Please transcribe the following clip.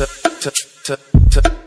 t- t- t- t- t-